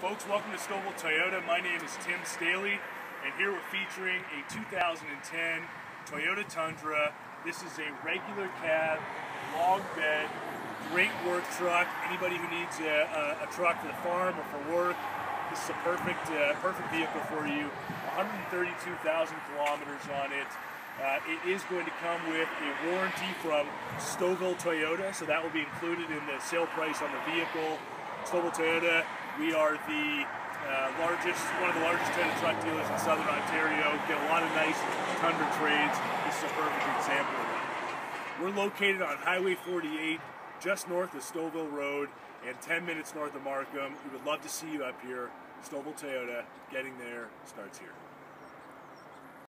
Folks, welcome to Stouffville Toyota. My name is Tim Staley, and here we're featuring a 2010 Toyota Tundra. This is a regular cab, long bed, great work truck. Anybody who needs a, a, a truck for the farm or for work, this is a perfect, uh, perfect vehicle for you. 132,000 kilometers on it. Uh, it is going to come with a warranty from Stouffville Toyota, so that will be included in the sale price on the vehicle. Stouffville Toyota, we are the uh, largest, one of the largest Toyota truck dealers in Southern Ontario. Get a lot of nice Tundra trades. This is a perfect example of that. We're located on Highway 48, just north of Stouffville Road, and 10 minutes north of Markham. We would love to see you up here. Stouffville Toyota, getting there starts here.